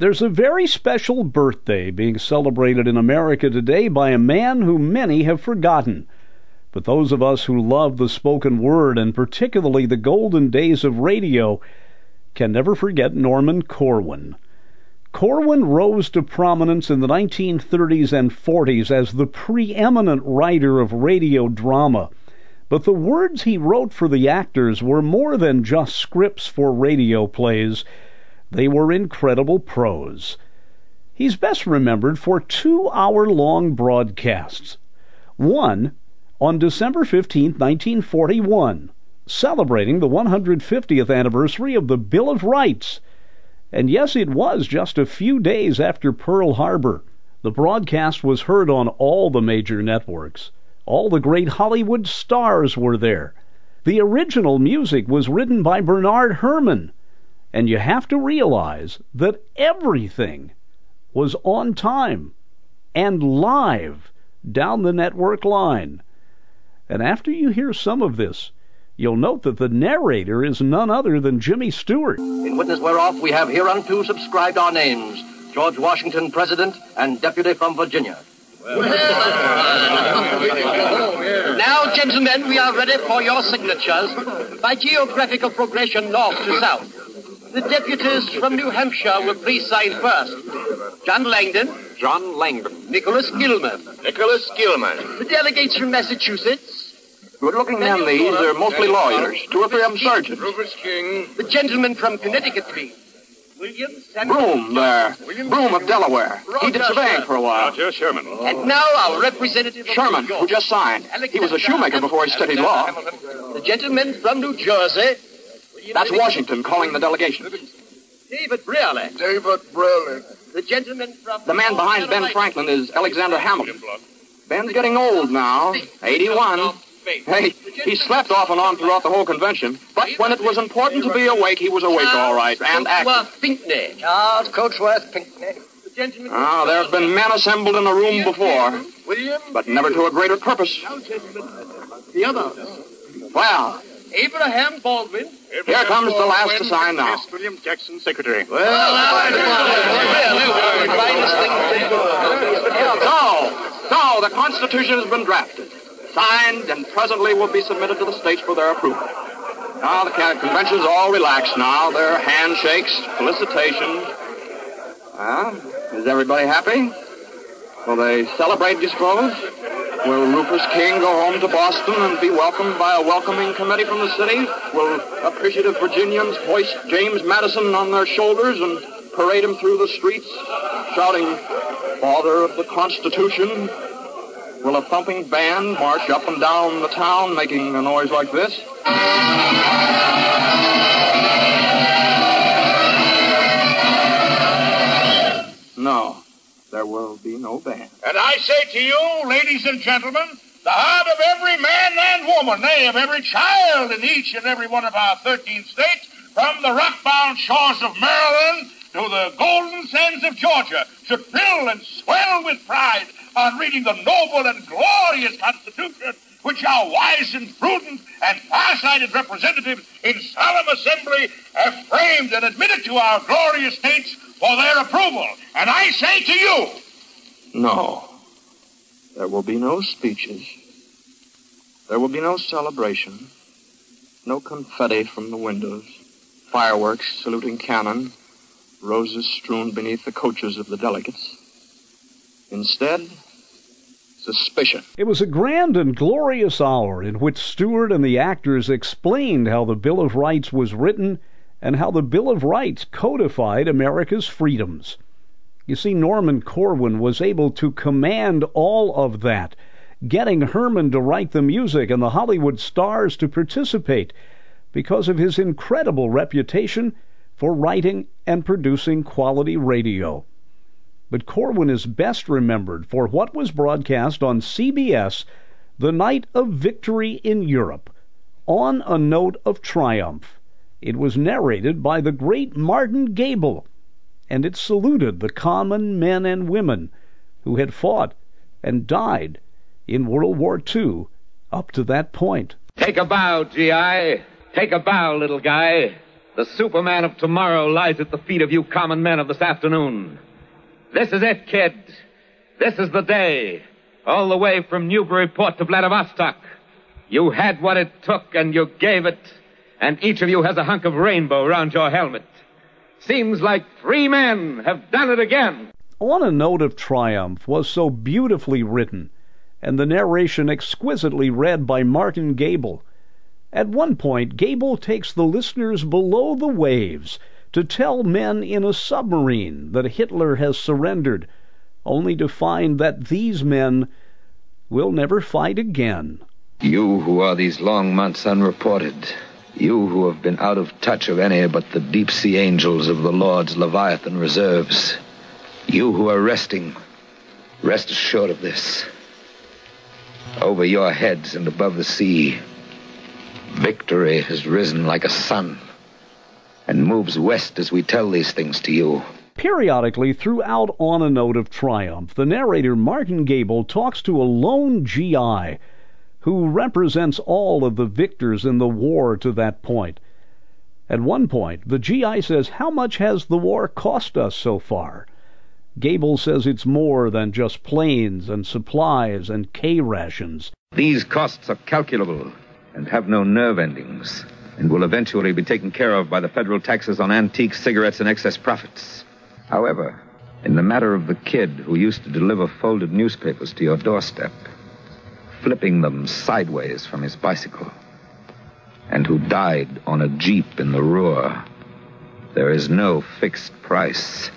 There's a very special birthday being celebrated in America today by a man who many have forgotten. But those of us who love the spoken word, and particularly the golden days of radio, can never forget Norman Corwin. Corwin rose to prominence in the 1930s and 40s as the preeminent writer of radio drama. But the words he wrote for the actors were more than just scripts for radio plays. They were incredible prose. He's best remembered for two hour long broadcasts. One on December 15, 1941, celebrating the 150th anniversary of the Bill of Rights. And yes, it was just a few days after Pearl Harbor. The broadcast was heard on all the major networks. All the great Hollywood stars were there. The original music was written by Bernard Herrmann. And you have to realize that everything was on time and live down the network line. And after you hear some of this, you'll note that the narrator is none other than Jimmy Stewart. In witness whereof we have hereunto subscribed our names George Washington, President, and Deputy from Virginia. now, gentlemen, we are ready for your signatures by geographical progression north to south. The deputies from New Hampshire will please sign first. John Langdon. John Langdon. Nicholas Gilman. Nicholas Gilman. The delegates from Massachusetts. Good-looking men, these. They're mostly lawyers. Two or three of them sergeants. Rufus King. The gentleman from Connecticut, please. William Broom, there. Broom of Delaware. He did surveying for a while. Roger Sherman. And now our representative Sherman, New who just signed. He was a shoemaker before he studied law. The gentleman from New Jersey. That's Washington calling the delegation. David Brearley. David Brearley. The gentleman from The man behind Ben Franklin is Alexander Hamilton. Ben's getting old now, 81. Hey, he slept off and on throughout the whole convention. But when it was important to be awake, he was awake all right and active. Cotesworth Pinckney. Charles Cotesworth Pinckney. The gentleman Ah, there have been men assembled in a room before, William. but never to a greater purpose. The other. Well, Abraham Baldwin. Here comes the last to sign now. Yes, William Jackson, Secretary. Well, well, so, so the Constitution has been drafted, signed, and presently will be submitted to the states for their approval. Now the con- convention's all relaxed now. There are handshakes, felicitations. Well, is everybody happy? Will they celebrate, do you suppose? Will Rufus King go home to Boston and be welcomed by a welcoming committee from the city? Will appreciative Virginians hoist James Madison on their shoulders and parade him through the streets, shouting, Father of the Constitution? Will a thumping band march up and down the town making a noise like this? No, there will be no band. And I say to you, ladies and gentlemen, the heart of every man and woman, nay, of every child in each and every one of our 13 states, from the rock-bound shores of Maryland to the golden sands of Georgia, should fill and swell with pride on reading the noble and glorious Constitution which our wise and prudent and far-sighted representatives in solemn assembly have framed and admitted to our glorious states for their approval. And I say to you, No. There will be no speeches. There will be no celebration. No confetti from the windows. Fireworks saluting cannon. Roses strewn beneath the coaches of the delegates. Instead, suspicion. It was a grand and glorious hour in which Stewart and the actors explained how the Bill of Rights was written and how the Bill of Rights codified America's freedoms. You see, Norman Corwin was able to command all of that, getting Herrmann to write the music and the Hollywood stars to participate because of his incredible reputation for writing and producing quality radio. But Corwin is best remembered for what was broadcast on CBS the night of victory in Europe, on a note of triumph. It was narrated by the great Martin Gabel, and it saluted the common men and women who had fought and died in World War II up to that point. Take a bow, G.I. Take a bow, little guy. The Superman of tomorrow lies at the feet of you common men of this afternoon. This is it, kid. This is the day. All the way from Newburyport to Vladivostok. You had what it took and you gave it, and each of you has a hunk of rainbow round your helmet. Seems like three men have done it again. On a Note of Triumph was so beautifully written, and the narration exquisitely read by Martin Gabel. At one point, Gabel takes the listeners below the waves to tell men in a submarine that Hitler has surrendered, only to find that these men will never fight again. You who are these long months unreported, you who have been out of touch of any but the deep sea angels of the Lord's Leviathan reserves, you who are resting, rest assured of this. Over your heads and above the sea, victory has risen like a sun and moves west as we tell these things to you. Periodically, throughout On a Note of Triumph, the narrator Martin Gabel talks to a lone GI who represents all of the victors in the war to that point. At one point, the GI says, How much has the war cost us so far? Gabel says it's more than just planes and supplies and K rations. These costs are calculable and have no nerve endings and will eventually be taken care of by the federal taxes on antiques, cigarettes, and excess profits. However, in the matter of the kid who used to deliver folded newspapers to your doorstep, flipping them sideways from his bicycle, and who died on a jeep in the Ruhr, there is no fixed price,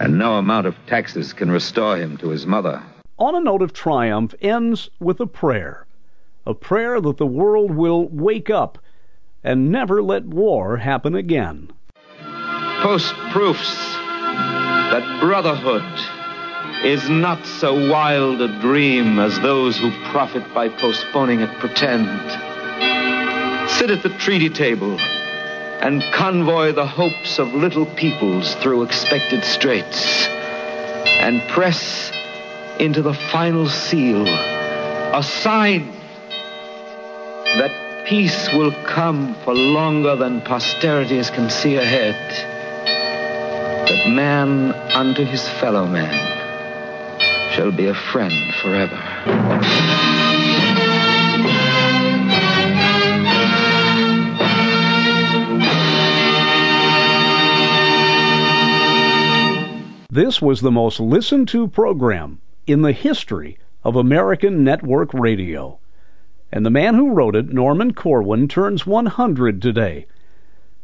and no amount of taxes can restore him to his mother. On a Note of Triumph ends with a prayer, a prayer that the world will wake up and never let war happen again. Post proofs that brotherhood is not so wild a dream as those who profit by postponing it pretend. Sit at the treaty table and convoy the hopes of little peoples through expected straits and press into the final seal a sign peace will come for longer than posterities can see ahead. That man unto his fellow man shall be a friend forever. This was the most listened to program in the history of American network radio and the man who wrote it, Norman Corwin, turns 100 today.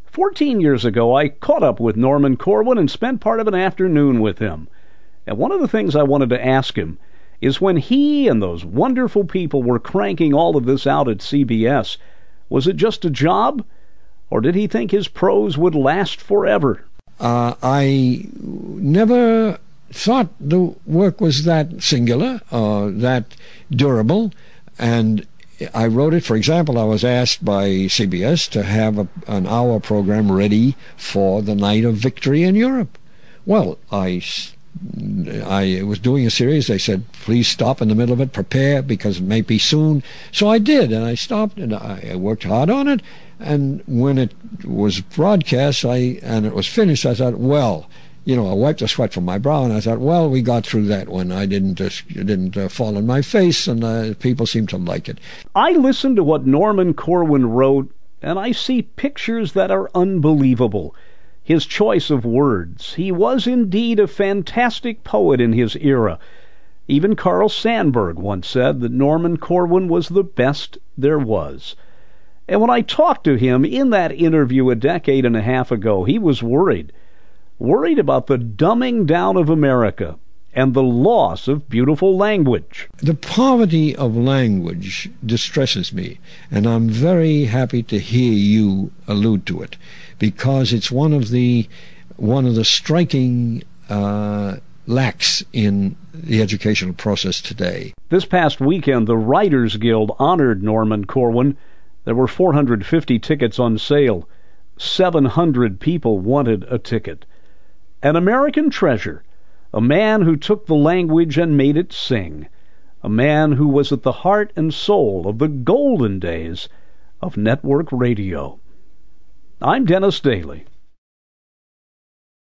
Fourteen years ago, I caught up with Norman Corwin and spent part of an afternoon with him. And one of the things I wanted to ask him is when he and those wonderful people were cranking all of this out at CBS, was it just a job? Or did he think his prose would last forever? Uh, I never thought the work was that singular, that durable, and I wrote it, for example, I was asked by CBS to have a, an hour program ready for the night of victory in Europe. Well, I, I was doing a series. They said, please stop in the middle of it, prepare because it may be soon. So I did, and I stopped and I worked hard on it. And when it was broadcast, I and it was finished, I thought, well, you know, I wiped the sweat from my brow, and I thought, well, we got through that one. I didn't uh, didn't uh, fall on my face, and uh, people seemed to like it. I listened to what Norman Corwin wrote, and I see pictures that are unbelievable. His choice of words. He was indeed a fantastic poet in his era. Even Carl Sandburg once said that Norman Corwin was the best there was. And when I talked to him in that interview a decade and a half ago, he was worried worried about the dumbing down of America and the loss of beautiful language. The poverty of language distresses me, and I'm very happy to hear you allude to it because it's one of the one of the striking uh, lacks in the educational process today. This past weekend, the Writers Guild honored Norman Corwin. There were 450 tickets on sale. 700 people wanted a ticket an American treasure, a man who took the language and made it sing, a man who was at the heart and soul of the golden days of network radio. I'm Dennis Daily.